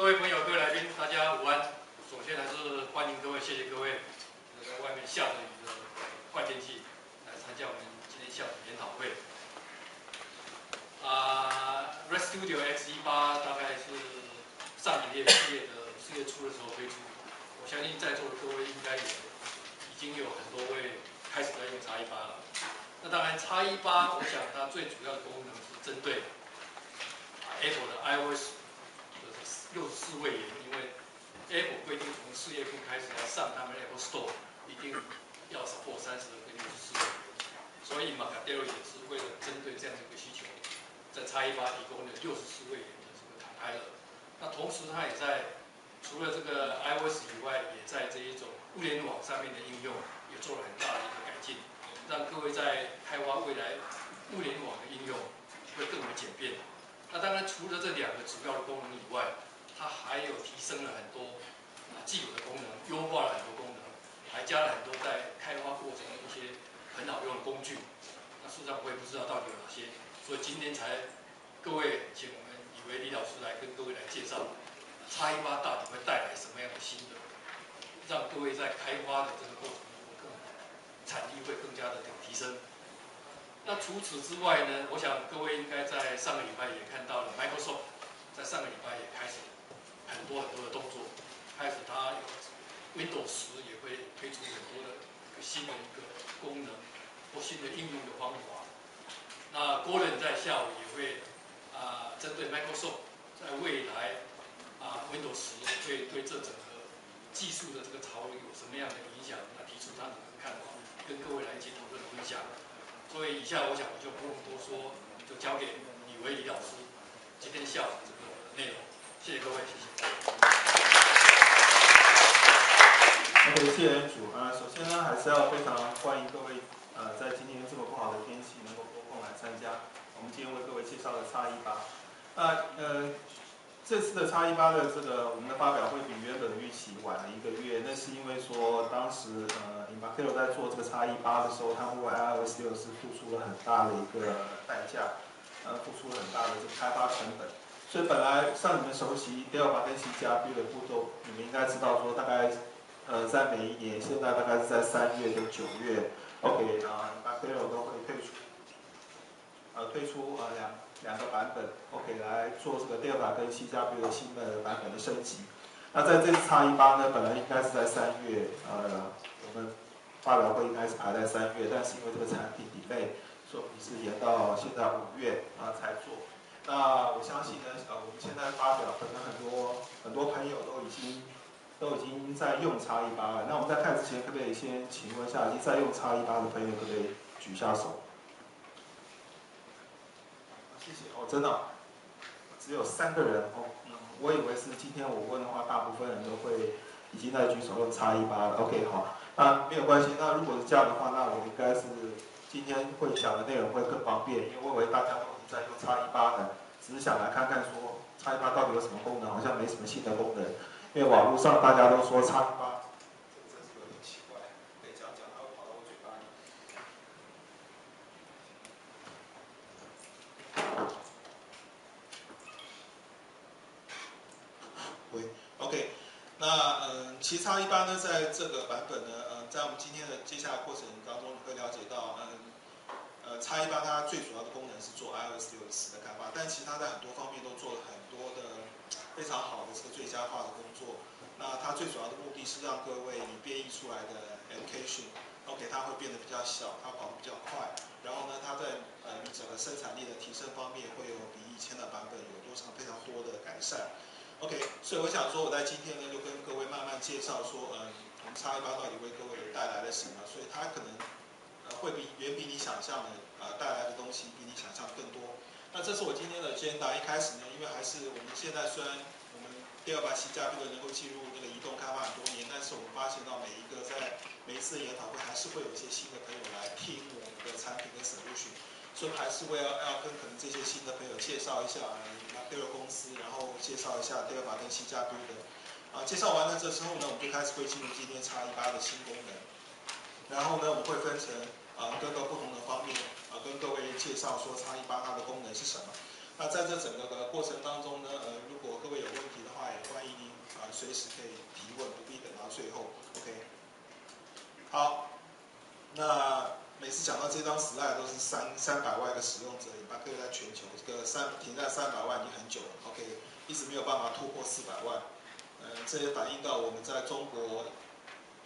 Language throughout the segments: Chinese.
各位朋友、各位来宾，大家午安。首先还是欢迎各位，谢谢各位在外面下着雨的坏天气来参加我们今天下午的研讨会。啊，Red Studio X 一八大概是上一月四月的四月初的时候推出，我相信在座的各位应该也已经有很多位开始在用叉一八了。那当然，叉一八我想它最主要的功能是针对 Apple 的 iOS 六十四位，因为 Apple 规定从四月份开始要上他们 Apple Store，一定要超过三十个六十四位元，所以 Macadero 也是为了针对这样的一个需求，在叉一八提供了六十四位元的这个卡开了。那同时它也在除了这个 iOS 以外，也在这一种物联网上面的应用也做了很大的一个改进。让各位在开发未来物联网的应用会更为简便。那当然，除了这两个主要的功能以外，它还有提升了很多啊既有的功能，优化了很多功能，还加了很多在开发过程的一些很好用的工具。那事实上我也不知道到底有哪些，所以今天才各位请我们以为李老师来跟各位来介绍，叉一八到底会带来什么样的新的，让各位在开发的这个过程中更。产力会更加的提升。那除此之外呢？我想各位应该在上个礼拜也看到了，Microsoft 在上个礼拜也开始很多很多的动作，开始它有 Windows 十也会推出很多的一个新的一个功能或新的应用的方法。那 Gordon 在下午也会啊，针对 Microsoft 在未来啊 Windows 十会对这整个技术的这个潮流有什么样的影响，那提出他的看法。跟各位来一起讨论分享，所以以下我想我就不用多说，就交给李维李老师今天下午这个内容，谢谢各位，谢谢。OK，谢谢主啊，首先呢还是要非常欢迎各位呃在今天这么不好的天气能够拨空来参加，我们今天为各位介绍的差异吧，啊呃。这次的叉一八的这个我们的发表会比原本的预期晚了一个月，那是因为说当时呃 i m a c l 在做这个叉一八的时候，他们为 iOS 六是付出了很大的一个代价，呃，付出了很大的这个开发成本，所以本来像你们熟悉 Delta 跟 C 加 B 的步骤，你们应该知道说大概呃在每一年，现在大概是在三月到九月，OK 啊 i m a c l 都会退出，呃退出呃两。两个版本，OK，来做这个 Delta 跟 C 加 B 的新的版本的升级。那在这次叉一八呢，本来应该是在三月，呃，我们发表会应该是排在三月，但是因为这个产品 delay，所以是延到现在五月啊才做。那我相信呢，呃，我们现在发表，可能很多很多朋友都已经都已经在用叉一八了。那我们在看之前，可不可以先请问一下，已经在用叉一八的朋友，可不可以举下手？谢谢哦，真的，只有三个人哦。我以为是今天我问的话，大部分人都会已经在举手用叉一八了。OK，好，那没有关系。那如果是这样的话，那我应该是今天会讲的内容会更方便，因为我以为大家在用叉一八的，只是想来看看说叉一八到底有什么功能，好像没什么新的功能。因为网络上大家都说叉一八。其差一般呢，在这个版本呢，呃，在我们今天的接下来过程当中，你会了解到，嗯，呃，差一般它最主要的功能是做 iOS 六十的开发，但其他在很多方面都做了很多的非常好化的工作。那它最主要的目的是让各位你编译出来的 application，OK，它会变得比较小，它跑得比较快。然后呢，它在呃你整个生产力的提升方面，会有比以前的版本有多少非常多的改善。OK，所以我想说，我在今天呢，就跟各位慢慢介绍说，嗯，我们叉一八到底为各位带来了什么？所以它可能，呃，会比远比你想象的，呃，带来的东西比你想象更多。那这是我今天的简答。一开始呢，因为还是我们现在虽然第二版旗架这个能够进入那个移动开发很多年，但是我们发现到每一个在每一次研讨会，还是会有一些新的朋友来听我们的产品跟 solution。所以还是为了要跟可能这些新的朋友介绍一下马克尔公司，然后介绍一下第二版跟新加坡的。啊，介绍完了这之后呢，我们就开始会进入今天叉一八的新功能。然后呢，我们会分成啊各个不同的方面啊跟各位介绍说叉一八它的功能是什么。那在这整个的过程当中呢，呃，如果各位有问题的话，也欢迎您啊，随时可以提问，不必等到最后，OK。好，那每次讲到这张 slide 都是三三百万个使用者，把各位在全球这个三停在三百万已经很久了，OK，一直没有办法突破四百万。嗯，这也反映到我们在中国、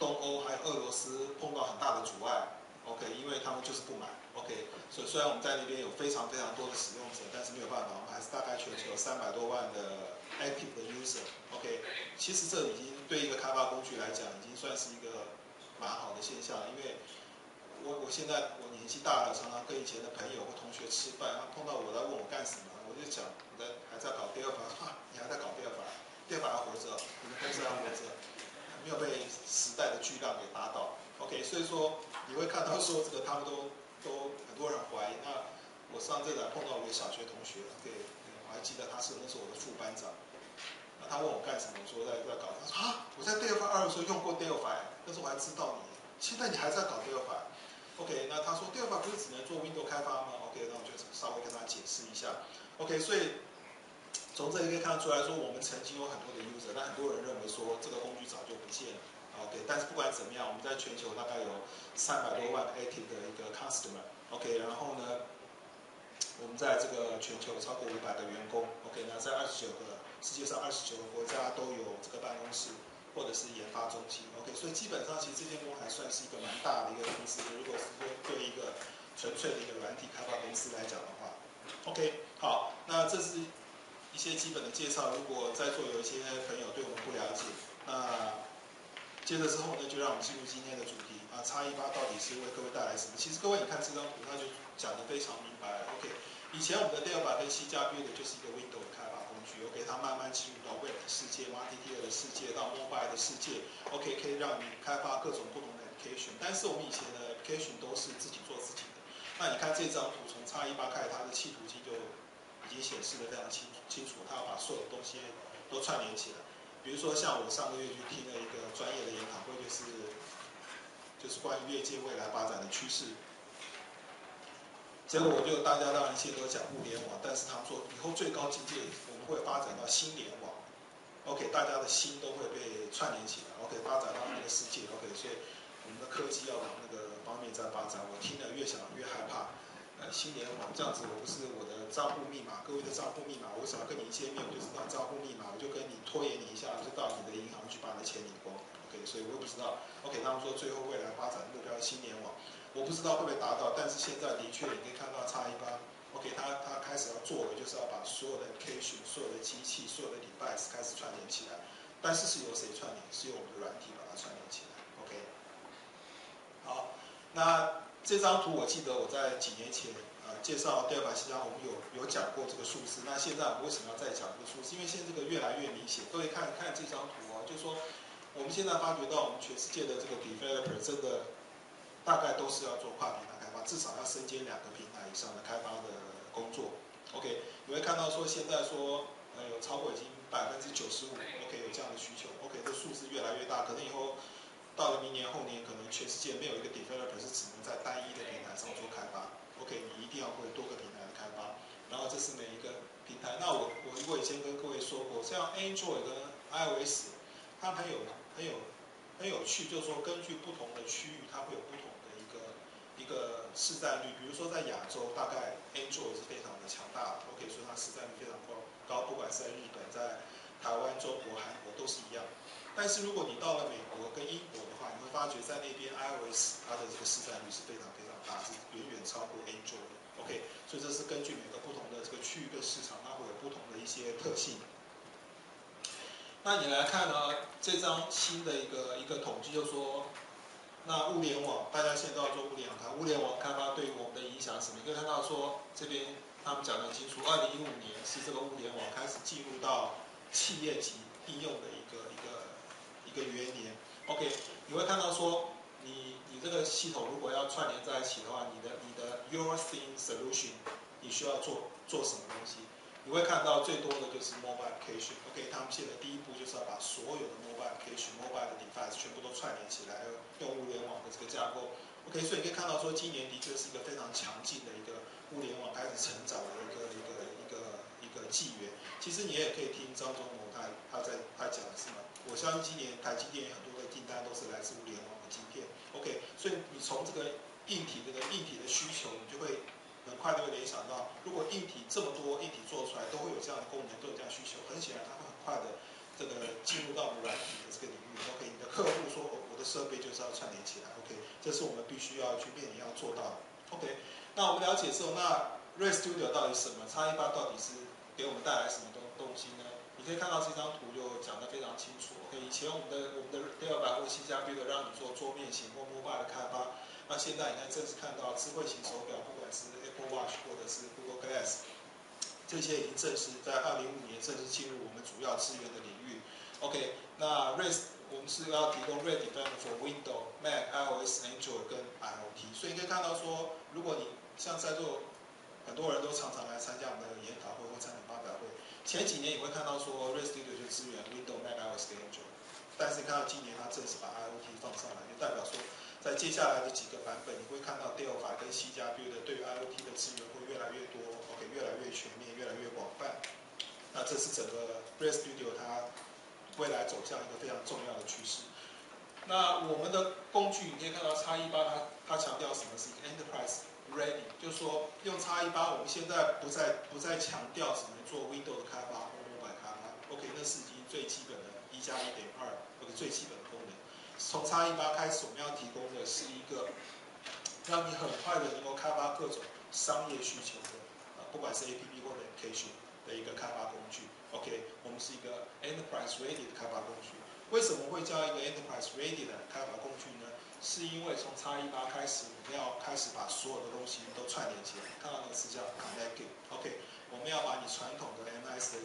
东欧还有俄罗斯碰到很大的阻碍，OK，因为他们就是不买，OK。所以虽然我们在那边有非常非常多的使用者，但是没有办法，我们还是大概全球有三百多万的 active 的 user，OK。其实这已经对一个开发工具来讲，已经算是一个蛮好的现象，因为我我现在我年纪大了，常常跟以前的朋友或同学吃饭，他碰到我来问我干什么，我就讲我在还在搞第二版，你还在搞第二版。电法要活着，你们公司要活着，没有被时代的巨浪给打倒。OK，所以说你会看到说这个他们都都很多人怀疑。那我上这来碰到我一个小学同学，OK，我还记得他是那是我的副班长。那他问我干什么？我说在在搞。他说啊，我在 Delphi 二的时候用过 Delphi，但是我还知道你。现在你还在搞 Delphi。OK，那他说 Delphi 不是只能做 w i n d o w 开发吗？OK，那我就稍微跟他解释一下。OK，所以。从这里可以看得出来说，我们曾经有很多的 user，但很多人认为说这个工具早就不见了。OK，但是不管怎么样，我们在全球大概有三百多万 active 的一个 customer。OK，然后呢，我们在这个全球超过五百个员工。OK，那在二十九个世界上二十九个国家都有这个办公室或者是研发中心。OK，所以基本上其实这间公司还算是一个蛮大的一个公司。如果是说对一个纯粹的一个软体开发公司来讲的话，OK，好，那这是。一些基本的介绍，如果在座有一些朋友对我们不了解，那接着之后呢，就让我们进入今天的主题啊，叉一八到底是为各位带来什么？其实各位你看这张图，它就讲得非常明白。OK，以前我们的 Delphi 跟 C 加 B 的就是一个 Windows 开发工具，OK，它慢慢进入到 Web 世界、Multimedia 的世界到 Mobile 的世界，OK，可以让你开发各种不同的 application。但是我们以前的 application 都是自己做自己的。那你看这张图，从叉一八开始，它的企图机就已经显示的非常清楚。清楚，它要把所有东西都串联起来。比如说，像我上个月去听了一个专业的研讨会，就是就是关于业界未来发展的趋势。结果我就大家当然一切都讲物联网，但是他们说以后最高境界我们会发展到心联网。OK，大家的心都会被串联起来。OK，发展到那个世界。OK，所以我们的科技要往那个方面在发展。我听了越想越害怕。呃新联网这样子，我不是我的账户密码，各位的账户密码，我想要跟你见面，我就知道账户密码，我就跟你拖延你一下，就到你的银行去把你的钱领光。OK，所以我也不知道。OK，他们说最后未来发展目标新联网，我不知道会不会达到，但是现在的确你可以看到差一八。OK，他他开始要做的就是要把所有的 application、所有的机器、所有的 device 开始串联起来，但是是由谁串联？是由我们的软体把它串联起来。OK，好，那。这张图我记得我在几年前呃介绍第二版新疆，我们有有讲过这个数字。那现在我们为什么要再讲这个数字？因为现在这个越来越明显。各位看看这张图哦，就是说我们现在发觉到我们全世界的这个 developer 真的大概都是要做跨平台开发，至少要身兼两个平台以上的开发的工作。OK，你会看到说现在说呃有超过已经百分之九十五 OK 有这样的需求。OK，这数字越来越大，可能以后。到了明年后年，可能全世界没有一个 developer 是只能在单一的平台上做开发。OK，你一定要会多个平台的开发。然后这是每一个平台。那我我我以前跟各位说过，像 Android 跟 iOS，它很有很有很有趣，就是说根据不同的区域，它会有不同的一个一个市占率。比如说在亚洲，大概 Android 是非常的强大的。OK，说它市占率非常高高，不管是在日本、在台湾、中国、韩国都是一样。但是如果你到了美国跟英国的话，你会发觉在那边 iOS 它的这个市占率是非常非常大，是远远超过 Android 的。OK，所以这是根据每个不同的这个区域跟市场，它会有不同的一些特性。那你来看呢，这张新的一个一个统计，就说，那物联网，大家现在都要做物联网，物联网开发对于我们的影响是什么？你可以看到说，这边他们讲的很清楚，二零一五年是这个物联网开始进入到企业级应用的一个。一个一个元年，OK，你会看到说，你你这个系统如果要串联在一起的话，你的你的 Your Thing Solution，你需要做做什么东西？你会看到最多的就是 Mobile Application，OK，他们现在第一步就是要把所有的 Mobile Application、Mobile 的 Device 全部都串联起来，用物联网的这个架构，OK，所以你可以看到说，今年的确是一个非常强劲的一个物联网开始成长的一个一个一个一个纪元。其实你也可以听张忠谋他他在他讲的是什么？我相信今年台积电很多的订单都是来自物联网的晶片。OK，所以你从这个硬体这个硬体的需求，你就会很快就会联想到，如果硬体这么多硬体做出来都会有这样的功能，都有这样需求，很显然它会很快的这个进入到软体的这个领域。OK，你的客户说我我的设备就是要串联起来。OK，这是我们必须要去面临要做到的。OK，那我们了解之后，那 Ray Studio 到底什么？差异八到底是给我们带来什么东东西呢？你可以看到这张图就讲得非常清楚。OK，以前我们的我们的 Dell 版或 C 加 B 的让你做桌面型或 mobile 的开发，那现在你看正式看到智慧型手表，不管是 Apple Watch 或者是 Google Glass，这些已经正式在二零五年正式进入我们主要资源的领域。OK，那 Ray 我们是要提供 Red Defender for Windows、Mac、iOS、Android 跟 IoT，所以你可以看到说，如果你像在座很多人都常常来参加我们的研讨会。前几年你会看到说，Ray Studio 就支援 Windows、Mac、iOS 跟 Android，但是看到今年它正式把 IoT 放上来，就代表说，在接下来的几个版本，你会看到 Delphi 跟 C 加 B 的对于 IoT 的资源会越来越多，OK，越来越全面，越来越广泛。那这是整个 Ray Studio 它未来走向一个非常重要的趋势。那我们的工具，你可以看到叉一八它它强调什么是 Enterprise。Ready，就是说用叉一八，我们现在不再不再强调什么做 Windows 的开发或 Mobile 开发，OK，那是已经最基本的一加一点二或者最基本的功能。从叉一八开始，我们要提供的是一个让你很快的能够开发各种商业需求的，不管是 APP 或者 Application 的一个开发工具，OK，我们是一个 Enterprise Ready 的开发工具。为什么会叫一个 Enterprise Ready 的开发工具呢？是因为从叉一八开始，我们要开始把所有的东西都串联起来。刚刚那个词叫 Connected，OK，我们要把你传统的 MS 的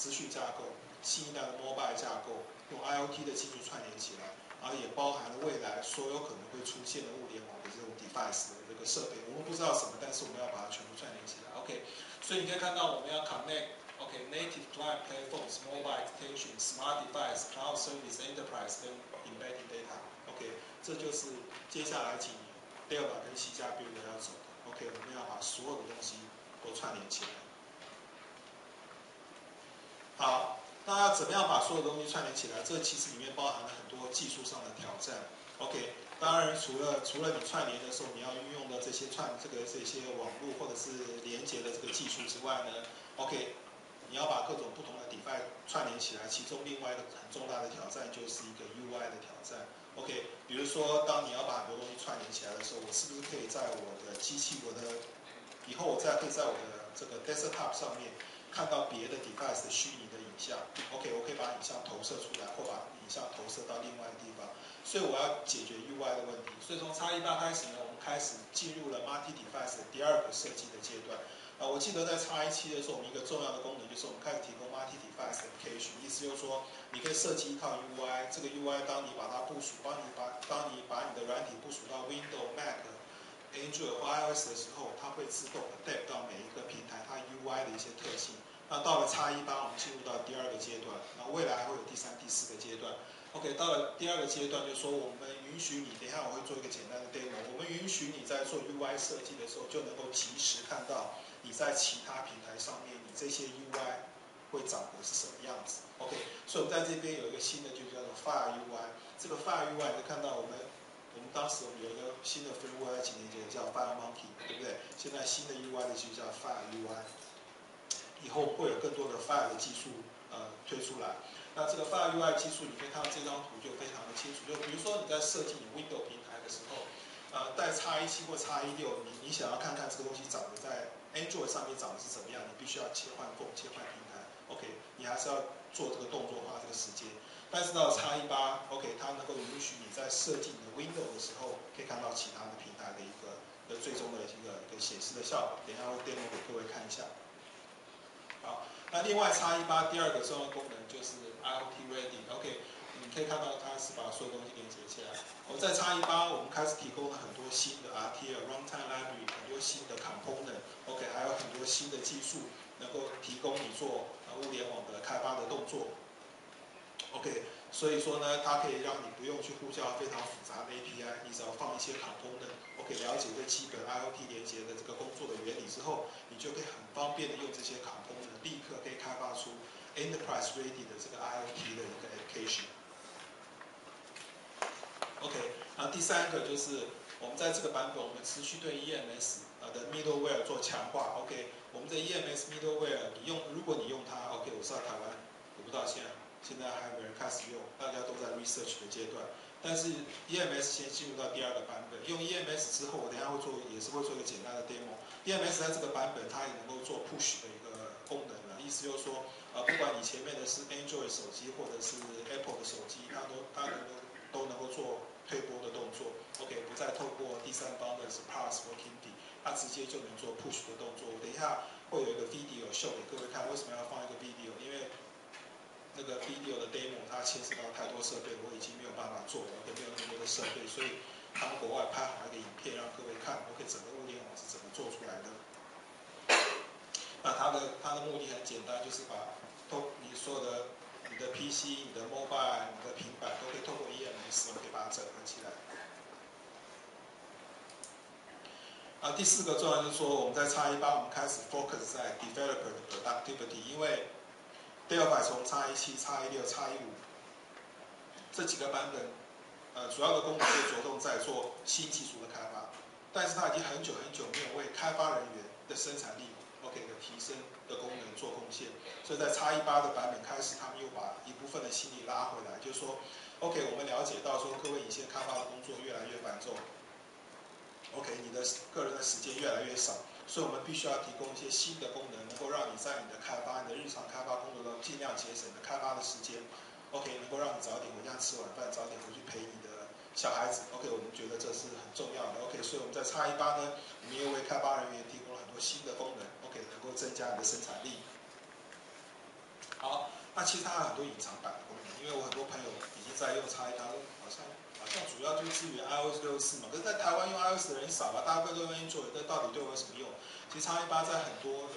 资讯架构、新一代的 Mobile 架构，用 IoT 的技术串联起来，然后也包含了未来所有可能会出现的物联网的这种 device 的这个设备。我们不知道什么，但是我们要把它全部串联起来，OK。所以你可以看到，我们要 connect OK，native client platforms，mobile extension，smart device，cloud service，enterprise 跟 embedded data，OK。这就是接下来几年 d e l a 跟 C 加 B 的要走的。OK，我们要把所有的东西都串联起来。好，那要怎么样把所有东西串联起来？这其实里面包含了很多技术上的挑战。OK，当然除了除了你串联的时候你要运用的这些串这个这些网络或者是连接的这个技术之外呢，OK，你要把各种不同的 device 串联起来。其中另外一个很重大的挑战就是一个 UI 的挑战。OK，比如说，当你要把很多东西串联起来的时候，我是不是可以在我的机器，我的以后我再可以在我的这个 desktop 上面看到别的 device 的虚拟的影像？OK，我可以把影像投射出来，或把影像投射到另外的地方。所以我要解决 UI 的问题。所以从叉一八开始呢，我们开始进入了 multi device 的第二个设计的阶段。啊，我记得在叉一七的时候，我们一个重要的功能就是我们开始提供 multi device application，意思就是说，你可以设计一套 UI，这个 UI 当你把它部署，帮你把当你把你的软体部署到 Windows、Mac、Android 或 iOS 的时候，它会自动 adapt 到每一个平台它 UI 的一些特性。那到了叉一八，我们进入到第二个阶段，那未来还会有第三、第四个阶段。OK，到了第二个阶段，就是说我们允许你，等一下我会做一个简单的 demo，我们允许你在做 UI 设计的时候，就能够及时看到你在其他平台上面，你这些 UI 会长得是什么样子。OK，所以我们在这边有一个新的，就叫做 Fire UI。这个 Fire UI 可以看到，我们我们当时我们有一个新的 framework 几年前叫 Fire Monkey，对不对？现在新的 UI 的就叫 Fire UI，以后会有更多的 Fire 的技术呃推出来。那这个 Fire UI 技术，你可以看到这张图就非常的清楚。就比如说你在设计你 Windows 平台的时候，呃，带 x 一七或 x 一六，你你想要看看这个东西长得在 Android 上面长的是怎么样，你必须要切换缝、切换平台。OK，你还是要做这个动作花这个时间。但是到 x 一八，OK，它能够允许你在设计你的 Window 的时候，可以看到其他的平台的一个的最终的一个一个显示的效果。等一下会 demo 给各位看一下。好，那另外 x 一八第二个重要功能就是。IoT ready，OK，你可以看到它是把所有东西连接起来。我们在叉一八，我们开始提供了很多新的 RTL runtime library，很多新的 component，OK，还有很多新的技术能够提供你做物联网的开发的动作。OK，所以说呢，它可以让你不用去呼叫非常复杂的 API，你只要放一些 component，OK，了解这基本 IoT 连接的这个工作的原理之后，你就可以很方便的用这些 component。立刻可以开发出 enterprise ready 的这个 IoT 的一个 application。OK，然后第三个就是我们在这个版本，我们持续对 EMS 呃的 middleware 做强化。OK，我们的 EMS middleware 你用，如果你用它，OK，我知道台湾我不道现在现在还没有人开始用，大家都在 research 的阶段。但是 EMS 先进入到第二个版本，用 EMS 之后，我等下会做，也是会做一个简单的 demo。EMS 在这个版本，它也能够做 push 的一个功能了，意思就是说，呃，不管你前面的是 Android 手机或者是 Apple 的手机，它都它能够都能够做推播的动作。OK，不再透过第三方的是 Plus 或 Kindy，它直接就能做 push 的动作。我等一下会有一个 video show 给各位看，为什么要放一个 video？因为那个 video 的 demo 它牵涉到太多设备，我已经没有办法做了，也没有那么多的设备，所以他们国外拍好一个影片让各位看，OK，整个物联网是怎么做出来的。那它的它的目的很简单，就是把通你所有的你的 PC、你的 mobile、你的平板都可以透过 EMS 可以把它整合起来。啊，第四个重要就是说，我们在 X 一八我们开始 focus 在 developer 的 productivity，因为 Delphi 从 X 一七、X 一六、X 一五这几个版本，呃，主要的功能就着重在做新技术的开发，但是它已经很久很久没有为开发人员的生产力 OK 的提升的功能做贡献，所以在 X 一八的版本开始，他们又把一部分的心力拉回来，就是说，OK，我们了解到说各位以前开发的工作越来越繁重，OK，你的个人的时间越来越少。所以我们必须要提供一些新的功能，能够让你在你的开发、你的日常开发工作中尽量节省的开发的时间。OK，能够让你早点回家吃晚饭，早点回去陪你的小孩子。OK，我们觉得这是很重要的。OK，所以我们在叉一八呢，我们又为开发人员提供了很多新的功能。OK，能够增加你的生产力。好，那其实它有很多隐藏版的功能，因为我很多朋友已经在用叉一八，好像。像主要就是基于 iOS 六四嘛，可是，在台湾用 iOS 的人少吧，大部分都用 Android，这到底对我有什么用？其实叉一八在很多的，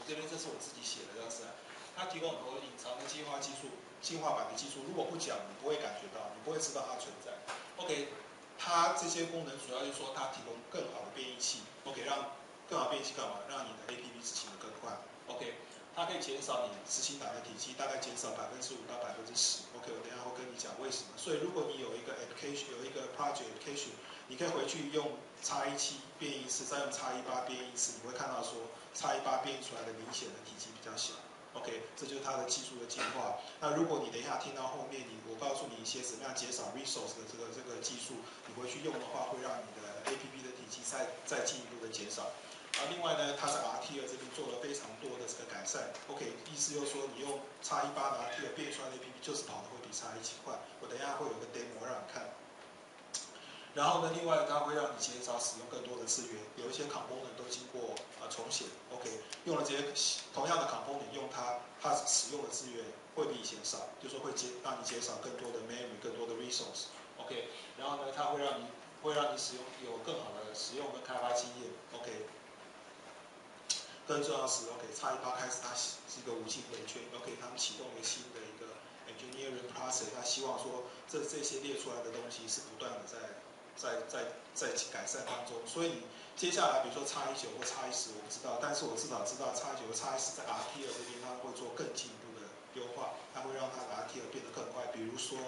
我这边这是我自己写的，但是，它提供很多隐藏的进化技术、进化版的技术，如果不讲，你不会感觉到，你不会知道它存在。OK，它这些功能主要就是说，它提供更好的编译器，OK，让更好编译器干嘛？让你的 APP 执行的更快，OK。它可以减少你执行档的体积，大概减少百分之五到百分之十。OK，我等下会跟你讲为什么。所以如果你有一个 application，有一个 project application，你可以回去用 x 一七变一次，再用 x 一八变一次，你会看到说 x 一八变出来的明显的体积比较小。OK，这就是它的技术的进化。那如果你等一下听到后面，你我告诉你一些什么样减少 resource 的这个这个技术，你回去用的话，会让你的 APP 的体积再再进一步的减少。啊，另外呢，它在 RTL 这边做了非常多的这个改善。OK，意思就是说，你用 x 一八的 RTL 变出来的 APP 就是跑的会比 x 一七快。我等一下会有个 demo 让你看。然后呢，另外它会让你减少使用更多的资源，有一些 component 都经过啊重写。OK，用了这些同样的 component 用它，它使用的资源会比以前少，就说会减让你减少更多的 memory、更多的 resource。OK，然后呢，它会让你会让你使用有更好的使用跟开发经验。OK。更重要是，OK，叉一八开始它是一个无尽回圈，OK，他们启动了新的一个 engineering process，他希望说这这些列出来的东西是不断的在在在在改善当中，所以接下来比如说叉一九或叉一十我不知道，但是我至少知道叉九和叉一十在 RTL 这边它会做更进一步的优化，它会让它的 RTL 变得更快，比如说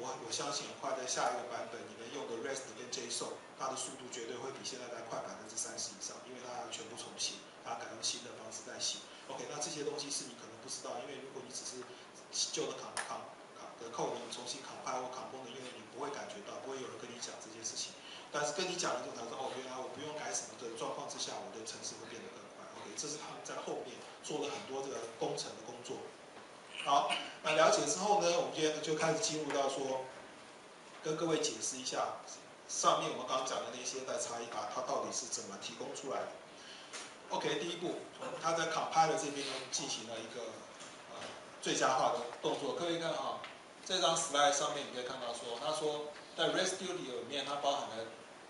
我我相信很快在下一个版本你们用的 REST 跟 JSON，它的速度绝对会比现在来快百分之三十以上，因为它要全部重写。它改用新的方式在写，OK，那这些东西是你可能不知道，因为如果你只是旧的扛扛扛的扣你重新扛拍或扛功能，因为你不会感觉到，不会有人跟你讲这件事情。但是跟你讲了之后，才说哦，原来我不用改什么的状况之下，我的城市会变得更快。OK，这是他们在后面做了很多这个工程的工作。好，那了解之后呢，我们今天就开始进入到说，跟各位解释一下上面我们刚刚讲的那些在差异化，它到底是怎么提供出来的。OK，第一步，它在 Compiler 这边进行了一个呃最佳化的动作。各位看啊，这张 Slide 上面你可以看到说，他说在 ResTudio 里面它包含了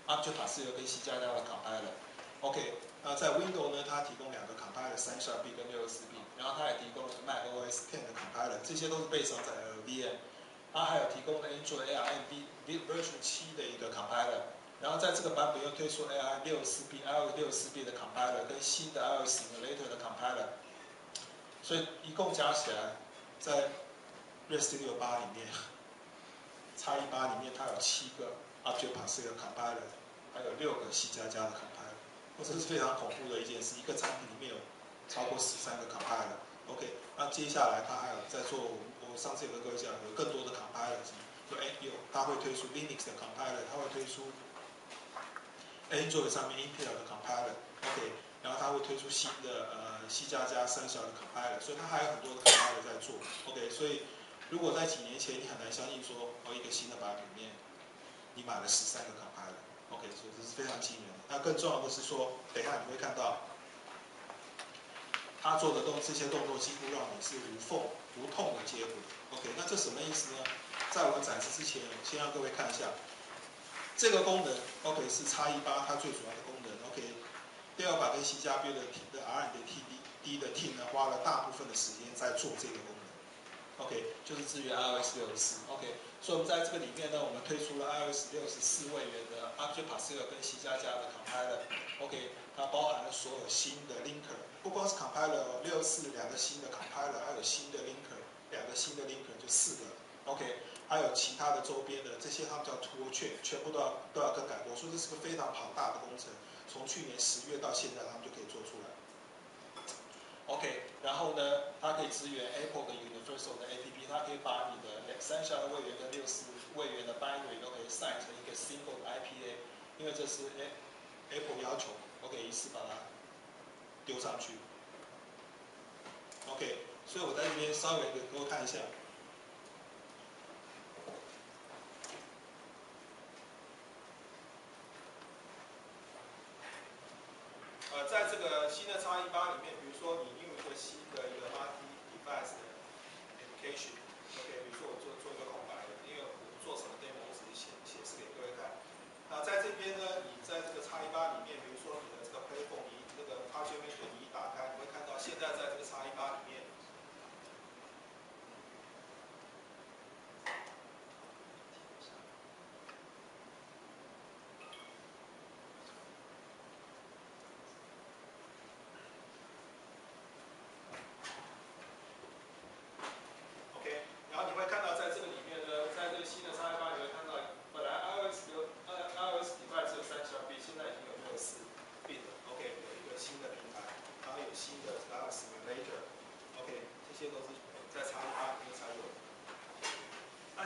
Object c 跟 C 加加的 Compiler。OK，那在 Windows 呢，它提供两个 Compiler，三十二 B 跟六十四 B，然后它也提供了 Mac OS 10的 Compiler，这些都是背上在 LVM。它还有提供了 Android ARM Version 七的一个 Compiler。然后在这个版本又推出 AI 六四 B、iOS 六四 B 的 compiler 跟新的 iOS Simulator 的 compiler。所以一共加起来，在 REST 六八里面，x 一八里面它有七个 Object Pascal Compiler，还有六个 C 加加的 Compiler，这是非常恐怖的一件事。一个产品里面有超过十三个 Compiler。OK，那接下来它还有在做，我上次有跟各位讲，有更多的 Compiler，就哎有，它会推出 Linux 的 Compiler，它会推出 Android 上面 Intel 的 Compiler，OK，然后它会推出新的呃 C 加加三小的 Compiler，所以它还有很多的 Compiler 在做，OK，所以如果在几年前你很难相信说哦一个新的版本里面你买了十三个 Compiler，OK，所以这是非常惊人的。那更重要的是说，等一下你会看到。他做的动这些动作几乎让你是无缝无痛的接轨，OK，那这什么意思呢？在我展示之前，先让各位看一下这个功能，OK 是叉一八它最主要的功能，OK，第二把跟 C 加 B 的的 R and T D D 的 T 呢，花了大部分的时间在做这个功能，OK，就是支援 iOS 六十四，OK，所以我们在这个里面呢，我们推出了 iOS 六十四位元的 Object Pascal 跟 C 加加的 compiler，OK，它包含了所有新的 linker。不光是 compiler 六四两个新的 compiler，还有新的 linker，两个新的 linker 就四个，OK，还有其他的周边的这些他们叫 tool chain，全部都要都要更改过，所以这是个非常庞大的工程。从去年十月到现在，他们就可以做出来。OK，然后呢，它可以支援 Apple 的 Universal 的 APP，它可以把你的三项的位元跟六四位元的 binary 都可以 sign 成一个 single 的 IPA，因为这是 Apple 要求，OK，一次把它。丢上去，OK，所以我在这边稍微给各位看一下。呃，在这个新的叉一八里面，比如说你用一个新的一个 multi device 的 application，OK，比如说我做做一个空白的，因为我做什么 demo，我只是显显示给各位看。那在这边呢，你在这个叉一八里面，比如说你的这个 playphone，你这个 p a r t i a l menu 你一打开，你会看到现在在这个叉一八里面。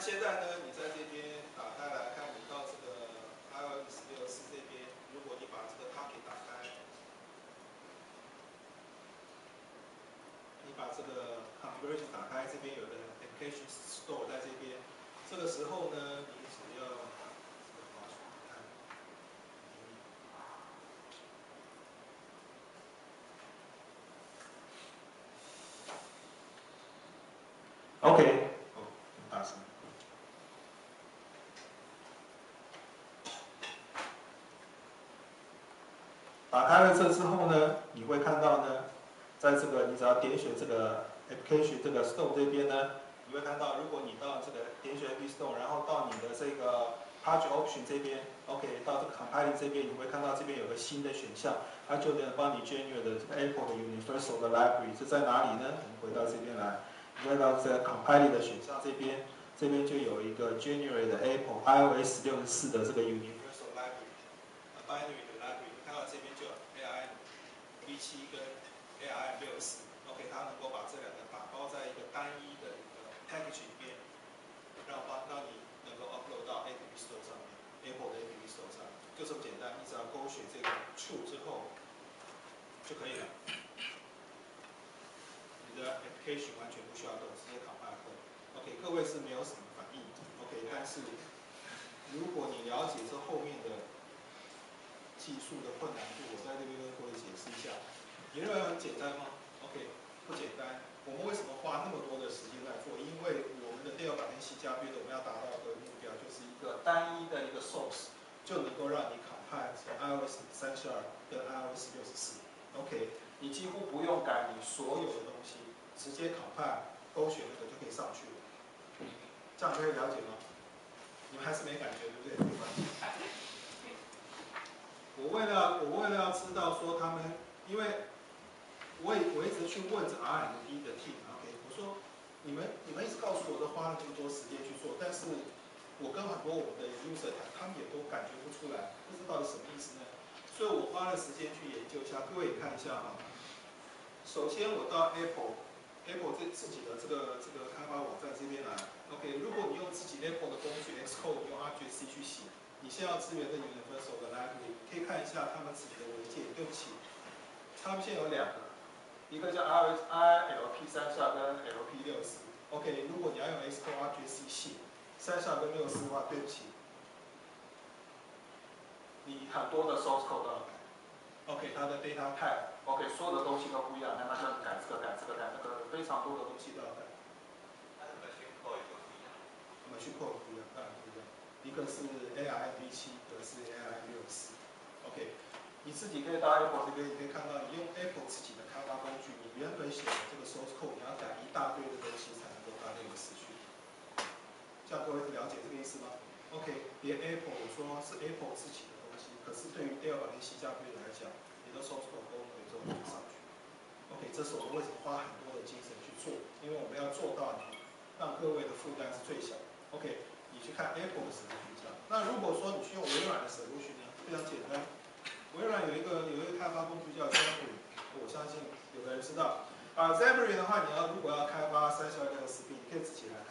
现在呢，你在这边打开来看，你到这个 iOS 六四这边，如果你把这个 t o k e t 打开，你把这个 Configuration 打开，这边有的 Store 在这边，这个时候呢，你只要。OK。打开了这之后呢，你会看到呢，在这个你只要点选这个 application 这个 store 这边呢，你会看到，如果你到这个点选 app store，然后到你的这个 project option 这边，OK，到这个 compiling 这边，你会看到这边有个新的选项，它就能帮你 generate 的这个 Apple 的 Universal 的 library 是在哪里呢？我们回到这边来，你会到这个 compiling 的选项这边，这边就有一个 generate 的 Apple iOS 六十四的这个 Universal library，binary。七跟 ARM 六十，OK，它能够把这两个打包在一个单一的一个 package 里面，让帮让你能够 upload 到 App Store 上面，Apple 的 App Store 上，就这么简单，你只要勾选这个 True 之后就可以了。你的 application 完全不需要动，直接拷贝。OK，各位是没有什么反应，OK，但是如果你了解这后面的。技术的困难度，我在这边跟各位解释一下。你认为很简单吗？OK，不简单。我们为什么花那么多的时间在做？因为我们的第二版跟 C 加 B 的，我们要达到的目标就是一个单一的一个 source，就能够让你 compile iOS 三十二跟 iOS 六十四。OK，你几乎不用改你所有的东西，直接 compile 勾选那个就可以上去了。这样可以了解吗？你们还是没感觉，对不对？没关系我为了我为了要知道说他们，因为我也我一直去问着 R&D 的 team OK，我说你们你们一直告诉我都花了这么多时间去做，但是我跟很多我们的 user，他们也都感觉不出来，不知道是什么意思呢？所以我花了时间去研究一下，各位也看一下哈。首先我到 Apple。Apple 这自己的这个这个开发网站这边来，OK，如果你用自己 Apple 的工具 Xcode 用 RGC 去写，你现在要支援的 Universal 的 Library，可以看一下他们自己的文件。对不起，他们现在有两个，一个叫 R I L P 三十二跟 LP 六十。OK，如果你要用 Xcode RGC 写三十二跟六十的话，对不起，你很多的 source code 都要改。OK，它的 data type，OK，所有的东西都不一样，那它就改这个改这个改那个。非常多的东西都要改。它的 machine code 也不一样。machine code 不一样，当然不一样。一个是 ARM 七，一个是 ARM 六四。OK，你自己可以到 Apple 这边，你可以看到，你用 Apple 自己的开发工具，你原本写的这个 source code，你要改一大堆的东西才能够到那个时序。这样各位了解这个意思吗？OK，连 Apple 我说是 Apple 自己的可是对于 Dell 跟西加贝来讲，你的 source code 都可以做上去。OK，这是我们为什么花很多的精神去做，因为我们要做到让各位的负担是最小。OK，你去看 Apple 的 solution，那如果说你去用微软的 solution 呢，非常简单。微软有一个有一个开发工具叫 Xamarin，我相信有的人知道。啊，Xamarin 的话，你要如果要开发三十二 XP，你可以自己来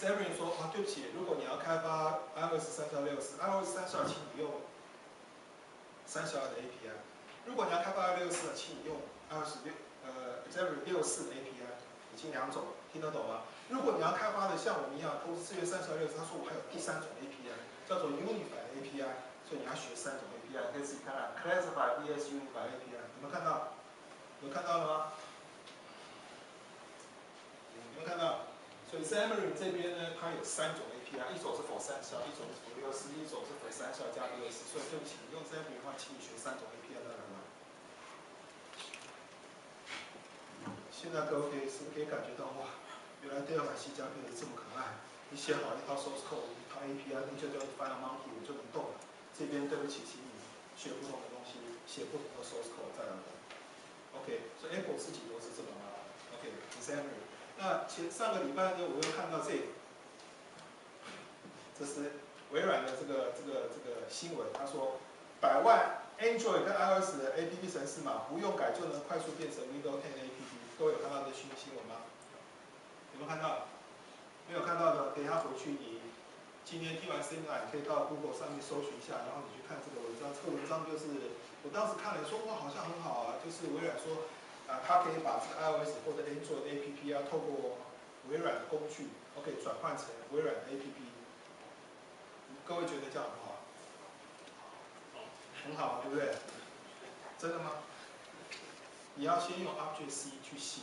看一下。Xamarin 说啊，对不起，如果你要开发 iOS 三十二 x，iOS 三十二，请你用三十二的 API。如果你要开发二六四，请你用二十六呃 Severin 六四 API，已经两种，听得懂吗？如果你要开发的像我们一样，同时支援三十二六四，他说我还有第三种 API，叫做 Unified API，所以你要学三种 API，可以自己看看 Classified vs Unified API，有没有看到？有看到了吗？有没有看到？所以 Xamarin 这边呢，它有三种 API，一种是 for 三十二，一种是 for 六四，一种是 for 三十二加六四，所以对不起，用 Xamarin 的话，请你学三种 API 的。现在各位可以是不是可以感觉到哇，原来 Dell 西加变得这么可爱？你写好一套 source code，一套 API，你就叫 File Monkey，我就能动了。这边对不起，请你学不同的东西，写不同的 source code 再来动。OK，所以 Apple 自己都是这么嘛。OK，Xamarin。那前上个礼拜呢，我又看到这，这是微软的这个这个这个新闻，他说百万 Android 跟 iOS 的 APP 程式码不用改就能快速变成 Windows 10 APP。都有看到这新新闻吗？有没有看到？没有看到的，等一下回去你今天听完声音啊，你可以到 Google 上面搜寻一下，然后你去看这个文章。这个文章就是我当时看了说哇，好像很好啊，就是微软说啊，它可以把这个 iOS 或者 Android APP 啊，透过微软的工具，OK 转换成微软的 APP。各位觉得这样好不好？很好，对不对？真的吗？你要先用 Object C 去写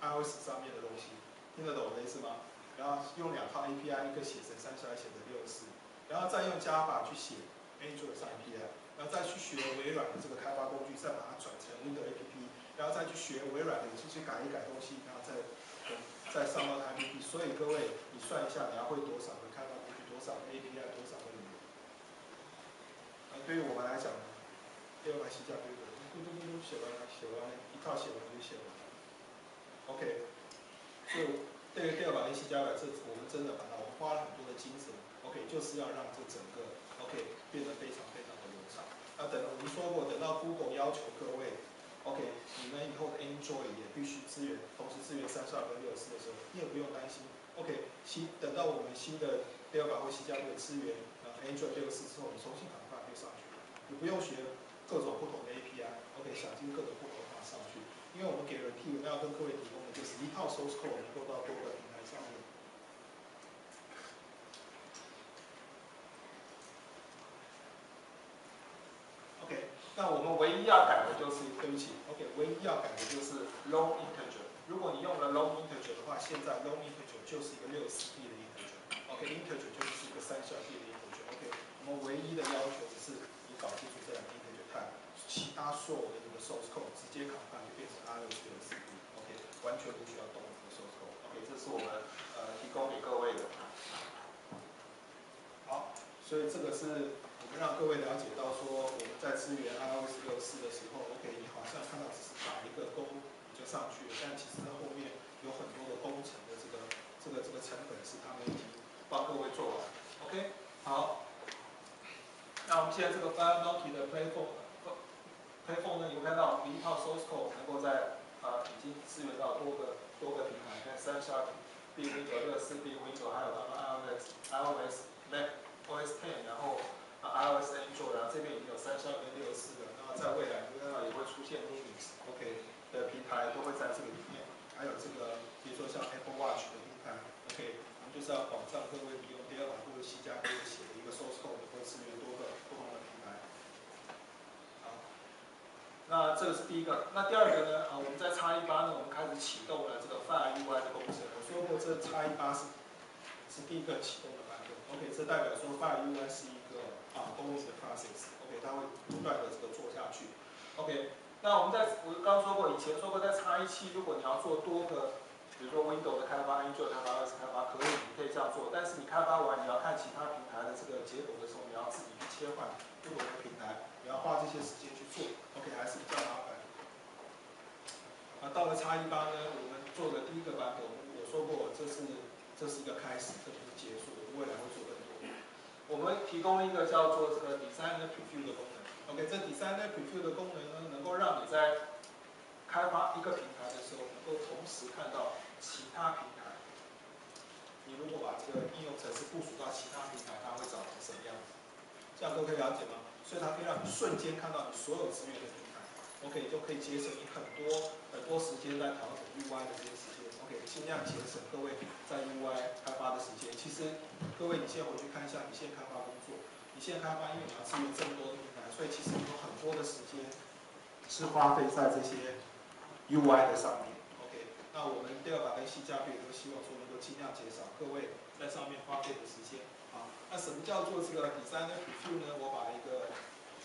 iOS 上面的东西，听得懂我的意思吗？然后用两套 API，一个写成三十二，写成六十四，然后再用 Java 去写 Android 上 API，然后再去学微软的这个开发工具，再把它转成 Windows APP，然后再去学微软的去去改一改东西，然后再再上到它 APP。所以各位，你算一下你要会多少个开发工具，多少个 API，多少个语言？啊，对于我们来讲。第二把西加对不对？嘟嘟嘟写完了，写完了，一套写完就写完了。OK，就对于第二把西加来，这我们真的把它，我们花了很多的精神。就是要让这整个 OK 变得非常非常的流畅。那等我们说过，等到 Google 要求各位 OK，你们以后的 Android 也必须支援，同时支援三十二跟六十四的时候，你也不用担心。OK，新等到我们新的第二把西加的支援呃 Android 六十四之后，你重新赶快可以上去，你不用学。各种不同的 API，OK，想尽各种不同的方法上去，因为我们给了 T，我们要跟各位提供的就是一套 source code 能够到各个平台上面。OK，那我们唯一要改的就是，对不起，OK，唯一要改的就是 long integer。如果你用了 long integer 的话，现在 long integer 就是一个六十 B 的 integer，OK，integer 就是一个三十二 B 的 integer，OK，我们唯一的要求只是你搞清楚这两个 integer，看。其他所有的这个 source code 直接 compile 就变成 iOS 六四 OK，完全不需要动这个 source code。OK，这是我们呃提供给各位的。好，所以这个是我们们让各位了解到说我们在支援 iOS 六四的时候，OK，你好像看到只是打一个勾就上去了，但其实它后面有很多的工程的这个这个这个成本是他们已经帮各位做完，OK，好。那我们现在这个 FireMonkey 的 Playphone，Playphone 呢，有看到我们一套 source code 能够在啊已经支援到多个多个平台，看三十二 B Windows 六四 B Windows，还有他们 iOS iOS Mac OS Ten，然后 iOS Android，然后这边已经有三十二跟六十四的，那么在未来应该也会出现 Linux，OK 的平台都会在这个里面，还有这个比如说像 Apple Watch 的平台，OK，我们就是要保障各位利用 Delta 或者西加各位写的一个 source code 会支援多个不同的平台。好，那这个是第一个，那第二个呢？啊，我们在 X 一八呢，我们开始启动了这个 Fire UI 的工程。我说过，这 X 一八是是第一个启动的版本。OK，这代表说 Fire UI 是一个啊 going 的 process。OK，它会不断的这个做下去。OK，那我们在我刚说过，以前说过，在 X 一七，如果你要做多个，比如说 Windows 的开发、Android 开发、iOS 开发，可以，你可以这样做。但是你开发完，你要看其他平台的这个结果的时候，你要自己去切换不同的平台，你要花这些时间去做。OK，还是比较麻烦。那到了 X 一八呢，我们做的第一个版本，我说过，这是这是一个开始，这不是结束，未来会做的。我们提供一个叫做这个 Designer Preview 的功能。OK，这 Designer Preview 的功能呢，能够让你在开发一个平台的时候，能够同时看到其他平台。你如果把这个应用程式部署到其他平台，它会长成什么样子？这样都可以了解吗？所以它可以让你瞬间看到你所有资源的平台。OK，就可以节省你很多很多时间在调整 UI 的这些事情。OK，尽量节省各位在 UI 开发的时间。其实，各位你先回去看一下你现开发工作，你现开发因为你要支援这么多的平台，所以其实有很多的时间是花费在这些 UI 的上面。OK，那我们第二版跟 C 加 B 都希望说能够尽量减少各位在上面花费的时间。好，那什么叫做这个 design review 呢？我把一个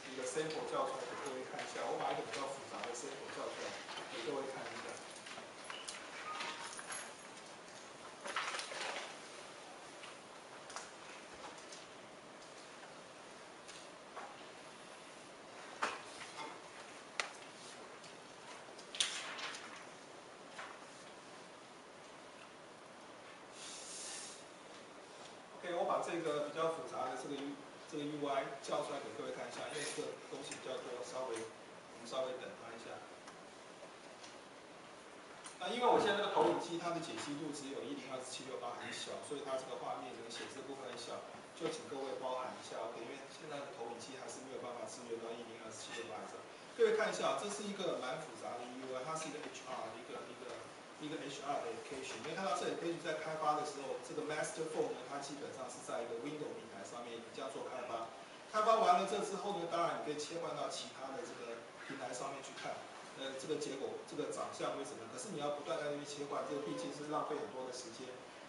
一个 sample 叫出来给各位看一下，我把一个比较复杂的 sample 叫出来给各位看一下。这个比较复杂的这个 U 这个 UI 叫出来给各位看一下，因为这个东西比较多，稍微我们稍微等它一下。那因为我现在这个投影机它的解析度只有一零二四七六八很小，所以它这个画面这个显示部分很小，就请各位包涵一下。OK，因为现在的投影机还是没有办法支援到一零二四七六八上。各位看一下，这是一个蛮复杂的 UI，它是一个 HR 的一个一个一个 HR 的 application。你看到这里 application 在开发的时候，这个 master phone 呢，它基本上是在一个 Windows 平台上面已经做开发。开发完了这之后呢，当然你可以切换到其他的这个平台上面去看，呃，这个结果这个长相会怎么样？可是你要不断在那边切换，这个毕竟是浪费很多的时间。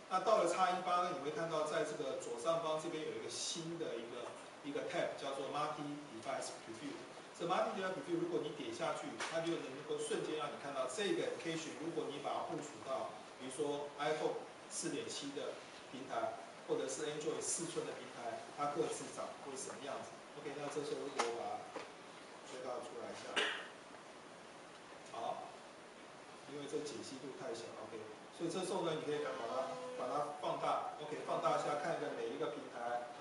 那到了 X 一八呢，你会看到在这个左上方这边有一个新的一个一个 tab 叫做 Multi Device Preview。这 Multi Device Preview 如果你点下去，它就能够瞬间让你看到这个 application，如果你把它部署到，比如说 iPhone 四点七的平台，或者是 Android 四寸的平台，它各自长会什么样子？OK，那这时候如果我把它最大出来一下，好，因为这解析度太小，OK，所以这时候呢，你可以把它把它放大，OK，放大一下，看一下每一个平台，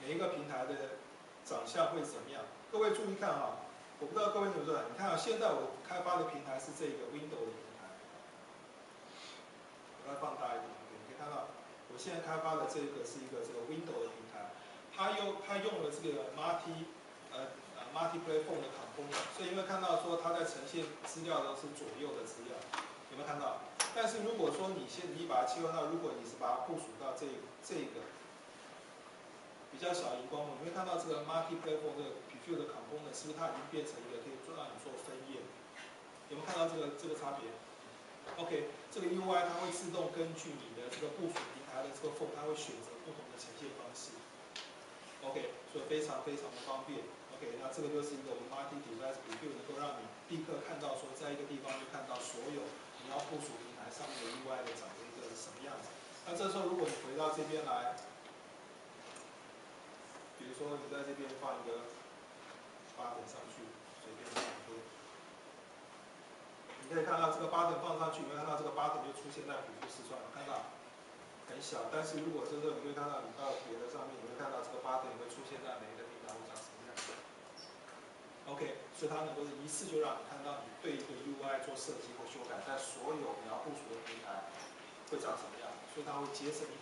每一个平台的长相会怎么样？各位注意看哈，我不知道各位有没有，你看啊，现在我开发的平台是这个 Windows 的平台，把它放大一点，OK，你可以看到，我现在开发的这个是一个这个 Windows 的平台，它用它用了这个 Multi 呃呃 Multi Platform 的卡功能，所以你会看到说它在呈现资料都是左右的资料，有没有看到？但是如果说你现你把它切换到，如果你是把它部署到这这个比较小荧光幕，你会看到这个 Multi Platform 这个 Preview 的卡功能，是不是它已经变成一个可以做让你做分页？有没有看到这个这个差别？OK，这个 UI 它会自动根据你的这个部署平台的这个 Form，它会选择不同的呈现方式。OK，所以非常非常的方便。OK，那这个就是一个我们 Multi Device Preview 能够让你立刻看到说，在一个地方就看到所有你要部署平台上面的 UI 的长成一个什么样子。那这时候如果你回到这边来比如说你在这边放一个 button 上去，随便放一个，你可以看到这个 button 放上去，你会看到这个 button 就出现在辅助视窗，看到很小，但是如果真的你会看到你到别的上面，你会看到这个 button 也会出现在每一个平台会长什么样。OK，所以它能够一次就让你看到你对一个 UI 做设计或修改，在所有你要部署的平台会长什么样，所以它会节省你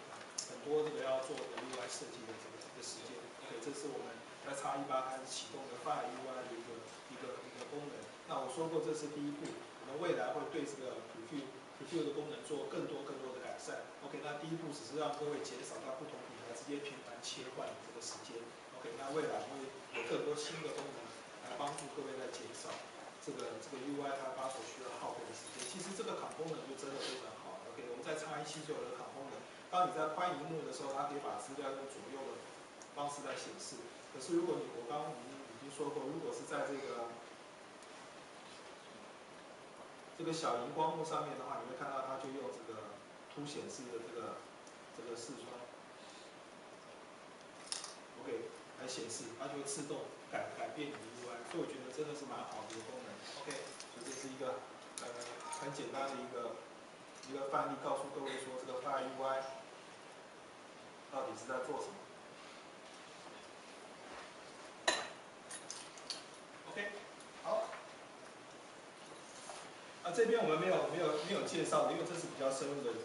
很多这个要做的 UI 设计的这个这个时间。OK，这是我们在 X 一八开始启动的 Fire UI 的一个一个一个功能。那我说过这是第一步，我们未来会对这个 Preview Preview 的功能做更多更多的改善。OK，那第一步只是让各位减少到不同平台之间频繁切换这个时间。OK，那未来会有更多新的功能来帮助各位在减少这个这个 UI 它它所需要耗费的时间。其实这个卡功能就真的非常好。OK，我们在叉一七就有了卡。当你在宽荧幕的时候，它可以把资料用左右的方式在显示。可是如果你我刚刚已经已经说过，如果是在这个这个小荧光幕上面的话，你会看到它就用这个凸显式的这个这个视窗，OK 来显示，它就会自动改改变你的 UI。所以我觉得真的是蛮好的一个功能。OK，所以这是一个呃很简单的一个一个范例，告诉各位说这个 Fire UI。到底是在做什么？OK，好。啊，这边我们没有没有没有介绍的，因为这是比较深入的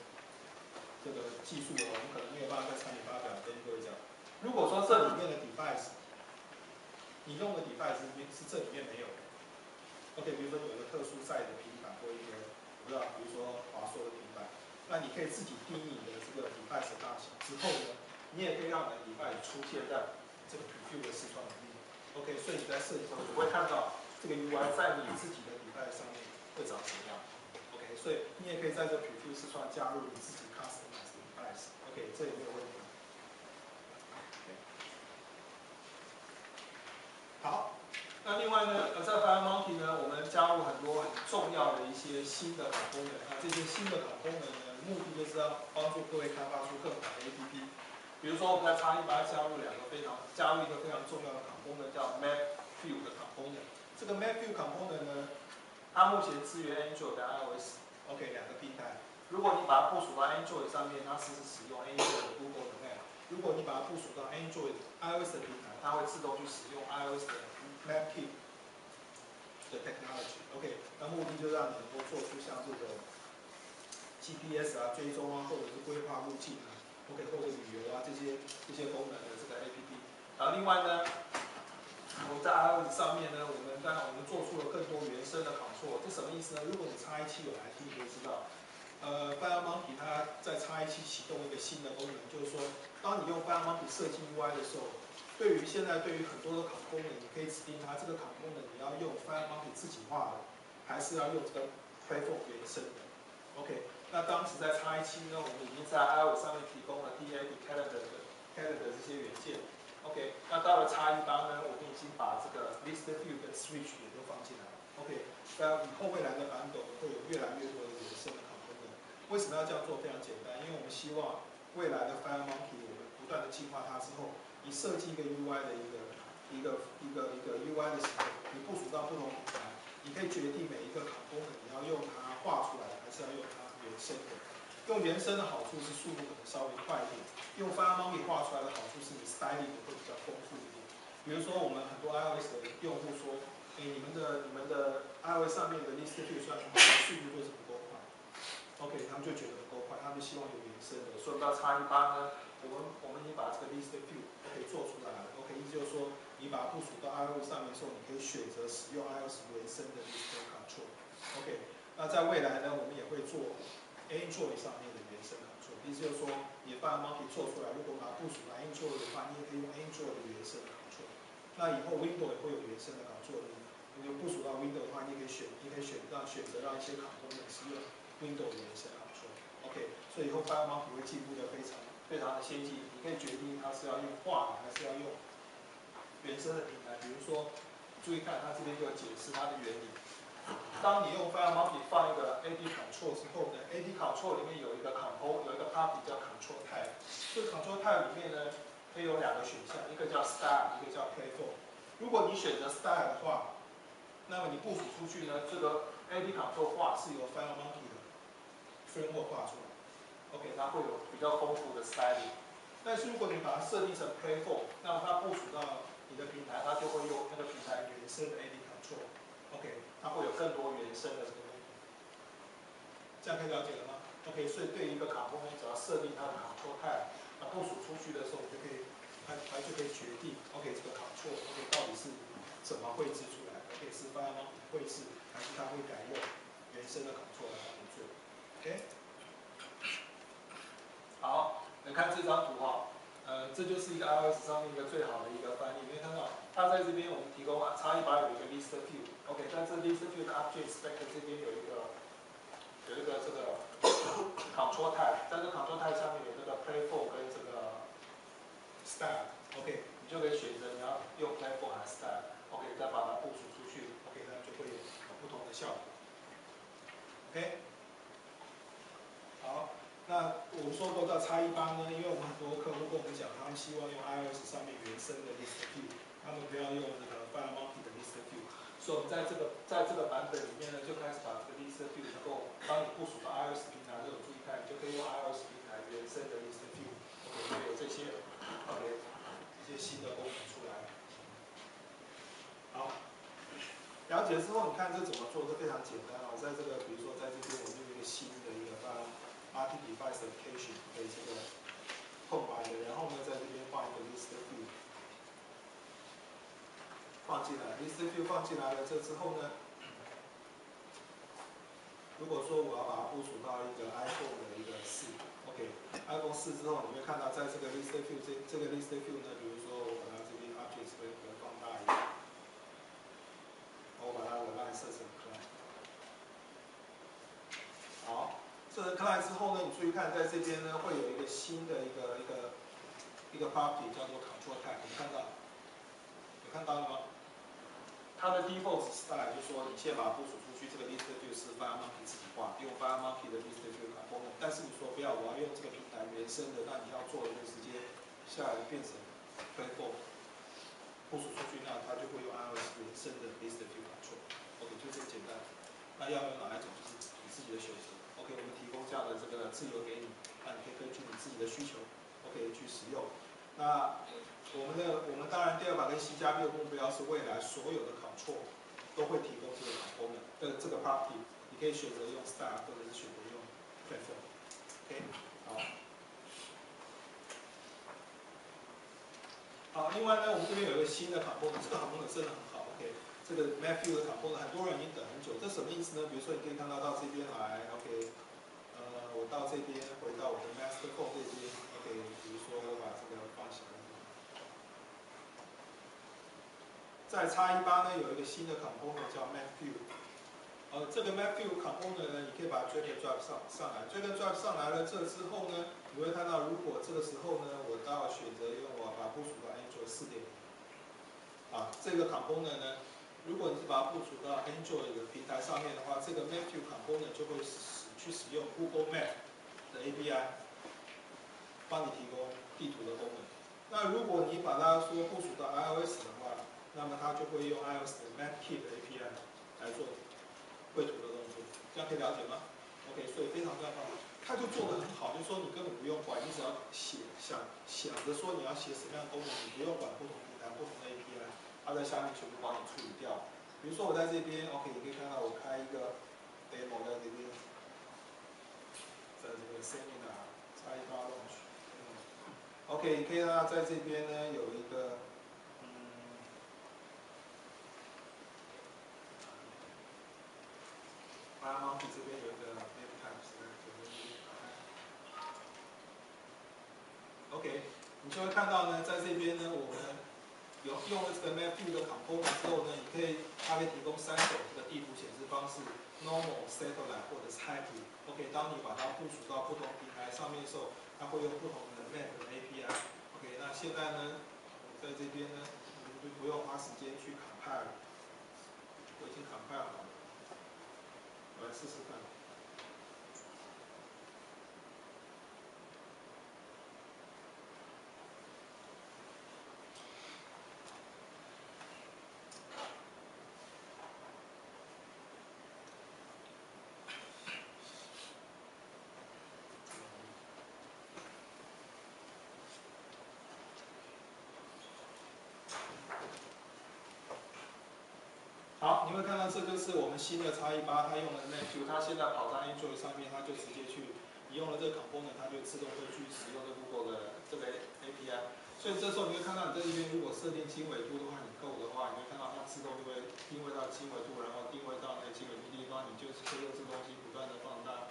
这个技术的，我们可能没有办法在产品发表跟各位讲。如果说这里面的 device，你用的 device 是是这里面没有的。OK，比如说有一个特殊赛的平板或一个，不知道，比如说华硕的平板，那你可以自己定义你的这个 device 大小之后呢？你也可以让你的 device 出现在这个 preview 的视窗里面，OK，所以你在设计中你会看到这个 UI 在你自己的 device 上面会长什么样，OK，所以你也可以在这 preview 视窗加入你自己 custom 的 device，OK，这也没有问题。好，那另外呢，呃，在 FireMonkey 呢，我们加入很多很重要的一些新的功能，啊，这些新的功能呢，目的就是要帮助各位开发出更好的 APP。比如说，我们在叉一八加入两个非常加入一个非常重要的卡功能，叫 Map View 的卡功能。这个 Map View 卡功能呢，它目前支援 Android 跟 iOS，OK 两个平台。如果你把它部署到 Android 上面，它是使用 Android 的 Google 的 Map；如果你把它部署到 Android iOS 的平台，它会自动去使用 iOS 的 Map Kit 的 technology，OK。那目的就让你能够做出像这种 GPS 啊、追踪啊，或者是规划路径啊。OK，或者旅游啊这些这些功能的这个 APP，然后另外呢，我们在 iOS 上面呢，我们当然我们做出了更多原生的好处这什么意思呢？如果你插一七有来听，你就知道，呃，FireMonkey 它在插一七启动一个新的功能，就是说，当你用 FireMonkey 设计 UI 的时候，对于现在对于很多的卡功能，你可以指定它这个卡功能你要用 FireMonkey 自己画的，还是要用这个 Platform 原生的，OK。那当时在 X 一七呢，我们已经在 i o 上面提供了 DAB Calendar 的 Calendar 这些元件。OK，那到了 X 一八呢，我们已经把这个 List View 跟 Switch 也都放进来了。OK，那以后未来的版本会有越来越多的原生的卡功能。为什么要这样做？非常简单，因为我们希望未来的 FireMonkey 我们不断的进化它之后，你设计一个 UI 的一个一个一个一个 UI 的时候，你部署到不同平台，你可以决定每一个卡功能你要用它画出来，还是要用它。原生的，用原生的好处是速度可能稍微快一点，用 FireMonkey 画出来的好处是你 styling 会比较丰富一点。比如说我们很多 iOS 的用户说，哎，你们的你们的 iOS 上面的 list view 算速度就是不够快，OK，他们就觉得不够快，他们希望有原生的。所以到叉一八呢，我们我们已经把这个 list view OK 做出来了，OK，意思就是说你把它部署到 iOS 上面的时候，你可以选择使用 iOS 原生的 list control，OK。那在未来呢，我们也会做 Android 上面的原生卡座，意思就是说，你把 Monkey 做出来，如果把它部署到 Android 的话，你也可以用 Android 的原生卡座。那以后 Windows 也会有原生的卡座，你部署到 Windows 的话，你可以选，你可以选让选择让一些卡功能是用 Windows 原生卡座。OK，所以以后 Fire Monkey 会进步的非常非常的先进，你可以决定它是要用画的，还是要用原生的平台。比如说，注意看它这边就要解释它的原理。当你用 FireMonkey 放一个 AD Control 之后呢，AD Control 里面有一个 Control 有一个 Puppy 叫 Control Type。这个 Control Type 里面呢，可以有两个选项，一个叫 style，一个叫 platform。如果你选择 style 的话，那么你部署出去呢，这个 AD control 画是由 FireMonkey 的 framework 画出来。OK，它会有比较丰富的 styling。但是如果你把它设定成 platform，那么它部署到你的平台，它就会用那个平台原生的 AD control。OK，它会有更多原生的这个功能。这样可以了解了吗？OK，所以对一个卡 o 你只要设定它的卡错态那部署出去的时候，你就可以，它它就可以决定 OK 这个卡错 OK 到底是怎么绘制出来。可以是 Firemonkey 绘制，还是它会改用原生的卡错来帮你做？OK？好，来看这张图哈，呃，这就是一个 iOS 上面一个最好的一个翻译。你可以看到，它在这边我们提供啊，差异版有一个 list view，OK？但这 list view 的 object spec 这边有一个有一个这个 control type，在这 control type 上面有这个 platform 跟这个 style，OK？你就可以选择你要用 platform 还是 style，OK？再把它部署出去，OK，那就会有不同的。效果，OK，那我们说过到差异班呢，因为我们很多客户跟我们讲，他们希望用 iOS 上面原生的 list view，他们不要用那个 FireMonkey 的 list view，所以我们在这个在这个版本里面呢，就开始把这个 list view 能够帮你部署到 iOS 平台，这种注意看，你就可以用 iOS 平台原生的 list view，OK，会有这些 OK 一些新的功能出来，好。了解之后，你看这怎么做？这非常简单啊！我在这个，比如说在这边，我们有一个新的一个发 RT device application 的这个空白的，然后呢，在这边放一个 list view 放进来，list view 放进来了，这之后呢，如果说我要把它部署到一个 iPhone 的一个四，OK，iPhone 四之后，你会看到在这个 list view 这这个 list view 呢，比如说我把它这边 object 会放大一点。我把它的 line 设成 client。好，设成 client 之后呢，你注意看，在这边呢会有一个新的一个一个一个 property 叫做 control type，你看到？有看到了吗？它的 default style 就说你先把它部署出去，这个 list 就是 v i r monkey 自己画，用 FireMonkey 的 list view 卡功能。但是你说不要，我要用这个平台原生的，那你要做的就直接下来变成 platform。部署出去，那它就会用 iOS 原生的 listen 就 ok 就这么简单。那要用哪一种，就是你自己的选择。给我们提供这样的这个自由给你，那你可以根据你自己的需求，OK 去使用。那我们的我们当然第二版跟 C 加 B 的目标是未来所有的 control 都会提供这个功能，呃，这个 property，你可以选择用 style 或者是选择用 platform，OK，好。好，另外呢，我们这边有一个新的卡 o 这个卡 o 真的很这个 Matthew 的卡 o 很多人已经等很久，这什么意思呢？比如说你可以看到到这边来，OK，呃，我到这边回到我的 Master Code 这边，OK，比如说我把这个放起来，在叉一八呢有一个新的卡 o 叫 Matthew。呃，这个 Matthew component 呢，你可以把 drag and drop 上上来，drag and drop 上来了，这之后呢，你会看到，如果这个时候呢，我到选择用我把部署到 Android 四点，啊，这个 component 呢，如果你是把它部署到 Android 的平台上面的话，这个 Matthew component 就会使去使用 Google Map 的 API，帮你提供地图的功能。那如果你把它说部署到 iOS 的话，那么它就会用 iOS 的 MapKit API 来做。绘图的动作，这样可以了解吗？OK，所以非常非常棒，它就做的很好，就是说你根本不用管，你只要写想想着说你要写什么样的功能，你不用管不同平台、不同的 API，它在下面全部帮你处理掉。比如说我在这边，OK，你可以看到我开一个 demo 在这边，在这个 Seminar 叉一八 Launch，OK，你可以看到在这边呢有一个。嗯，I'm on 这边有一个 Map Types 的这个 OK，你就会看到呢，在这边呢，我们有用了这个 Map2 的 component 之后呢，你可以，它会提供三种这个地图显示方式：Normal、Satellite 或者是 Hybrid。OK，当你把它部署到不同平台上面的时候，它会用不同的 Map 的 API。OK，那现在呢，在这边呢，我们就不用花时间去 Compile，我已经 Compile 好了。我来试试看。好，你会看到这就是我们新的叉一八，它用的 NetView，它现在跑在 Android 上面，它就直接去，你用了这个 component，它就自动会去使用这 Google 的这个 API。所以这时候你会看到你这一边如果设定经纬度的话，你够的话，你会看到它自动就会定位到经纬度，然后定位到那个经纬度地方，你就是可以用这东西不断的放大。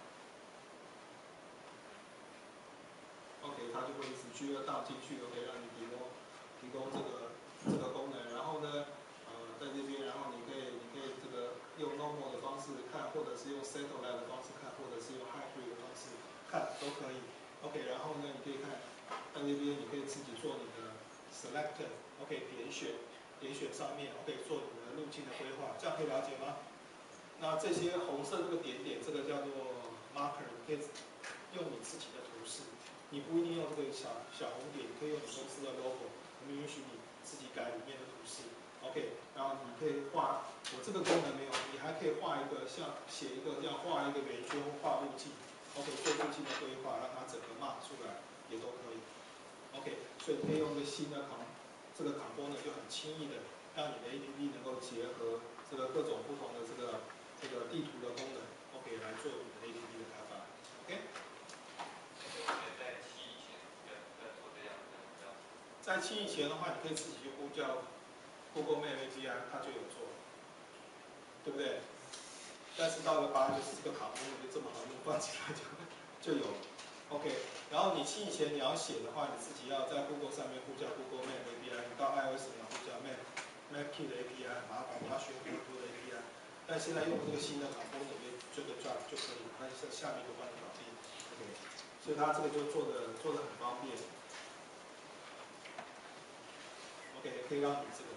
OK，它就会一直去要荡进去，OK，让你提供提供这个这个功能。然后呢，呃，在这边，然后你可以你可以这个用 normal 的方式看，或者是用 satellite 的方式看，或者是用 hybrid 的方式看都可以。OK，然后呢，你可以看在这边，你可以自己做你的 select，OK，点选点选上面，OK，做你的路径的规划，这样可以了解吗？那这些红色这个点点，这个叫做 marker，你可以用你自己的图示。你不一定用这个小小红点，你可以用你公司的 logo，我们允许你自己改里面的图示，OK，然后你可以画，我这个功能没有，你还可以画一个像写一个这样画一个圆圈画路径，OK，做路径的规划，让它整个 mark 出来也都可以，OK，所以可以用一个新的 com 这个 component 就很轻易的让你的 APP 能够结合这个各种不同的这个这个地图的功能，OK，来做你的 APP 的开发，OK。在七以前的话，你可以自己去呼叫 Google Map API，它就有做，对不对？但是到了八，就是这个卡通就这么好用，放起来就 就有 OK，然后你七以前你要写的话，你自己要在 Google 上面呼叫 Google Map API，你到 iOS 你要呼叫 Map MapKit 的 API，很麻烦，你要学很多的 API。但现在用这个新的卡通里面这个 Drive 就可以，它下下面就帮你搞定，OK。所以它这个就做的做的很方便。OK，可以让你这个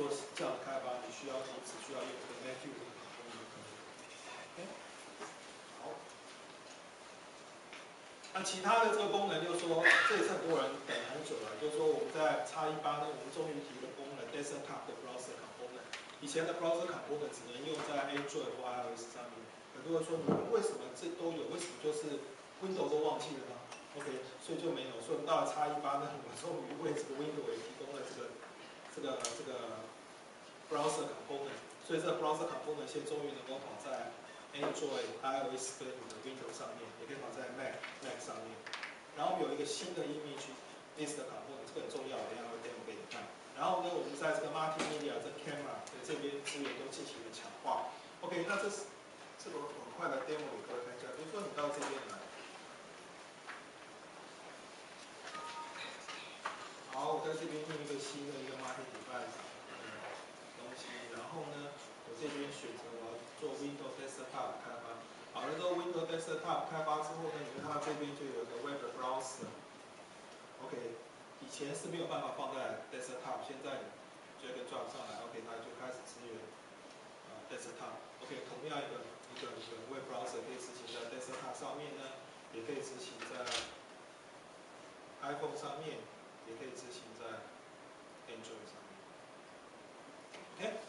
做这样的开发，你需要你只需要用这个 Matthew 这个功能就可以。OK，好。那其他的这个功能，就是说，这也是很多人等很久了。就是说，我们在叉一八呢，我们终于提了功能 Desktop 的 Browser Component。以前的 Browser 挡功能只能用在 Android 或 iOS 上面。很多人说，你们为什么这都有？为什么就是 Windows 都忘记了呢？OK，所以就没有。所以到了叉一八呢，我们终于为这个 Windows 也提供了这个这个这个 Browser Component。所以这个 Browser Component 现在终于能够跑在 Android、iOS 跟你的 Windows 上面，也可以跑在 Mac、Mac 上面。然后有一个新的 Image List Component，这个很重要，等下会 demo 给你看。然后呢，我们在这个 Multimedia、这 Camera 的这边资源都进行了强化。OK，那这是这个很快的 demo 给各位看一下。比如说你到这边来。开发之后呢，你看它这边就有一个 Web Browser。OK，以前是没有办法放在 Desktop，现在这个 drop 上来，OK，它就开始支援呃 Desktop。OK，同样一个一个一个 Web Browser 可以执行在 Desktop 上面呢，也可以执行在 iPhone 上面。也可以执行在 Android 上面，OK，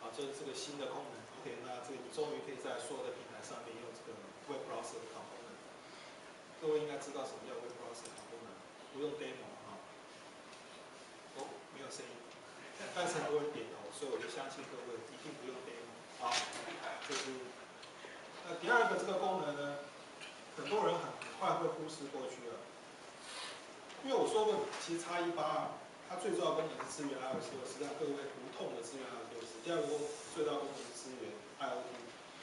好，这是这个新的功能，OK，那这个终于可以在所有的平台上面用这个 Web Browser 的功能。各位应该知道什么叫 Web Browser 功能，不用 demo 啊。哦，没有声音，但是很多人点头，所以我就相信各位一定不用 demo。好，就是那第二个这个功能呢，很多人很快会忽视过去了。因为我说过，其实叉一八啊，它最重要功能是支援 iOS 六，实际上各位无痛的支援 iOS 六。第二个功最大功能是支援 IoT。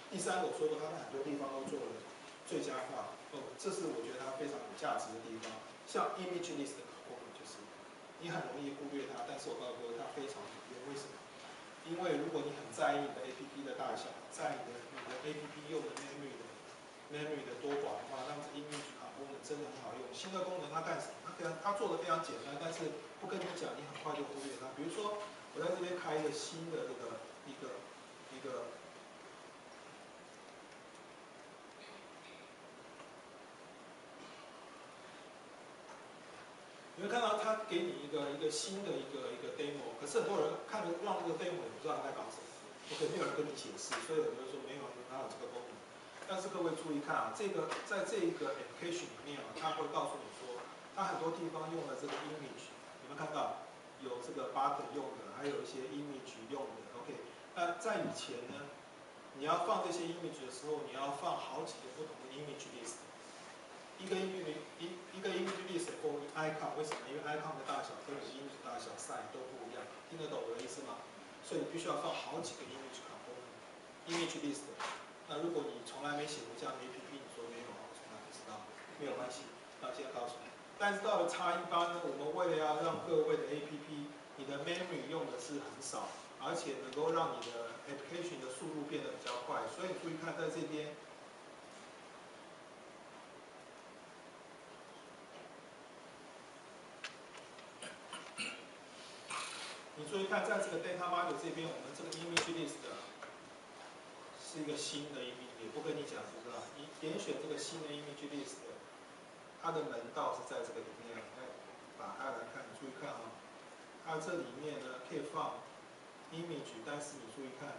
第三个我说过，它在很多地方都做了最佳化，哦，这是我觉得它非常有价值的地方。像 Image List 的功能就是，你很容易忽略它，但是我告诉各位，它非常有用。为什么？因为如果你很在意你的 APP 的大小，在你的你的 APP 用的 memory 的 memory 的多寡的话，那么 Image 卡功能真的很好用。新的功能它干什么？它做的非常简单，但是不跟你讲，你很快就忽略它。比如说，我在这边开一个新的这个一个一个，你会看到他给你一个一个新的一个一个 demo，可是很多人看着让这个 demo 也不知道他在搞什么，OK，没有人跟你解释，所以很多人说没有哪有这个功能。但是各位注意看啊，这个在这一个 application 里面啊，它会告诉你。它很多地方用了这个 image，你们看到有这个 button 用的，还有一些 image 用的，OK。那在以前呢，你要放这些 image 的时候，你要放好几个不同的 image list。一个 image 一一个 image list for icon，为什么？因为 icon 的大小跟 image 大小 size 都不一样，听得懂我的意思吗？所以你必须要放好几个 image component，image list。那如果你从来没写过这样的 APP，你说没有，我从来不知道，没有关系，那现在告诉你。但是到了叉一八呢，我们为了要让各位的 APP，你的 memory 用的是很少，而且能够让你的 application 的速度变得比较快，所以注意看在这边。你注意看，在这个 data model 这边，我们这个 image list 是一个新的 image，也不跟你讲这个，你点选这个新的 image list，它的门道是在这个里面。来，打开来看，你注意看啊，它这里面呢可以放 image，但是你注意看，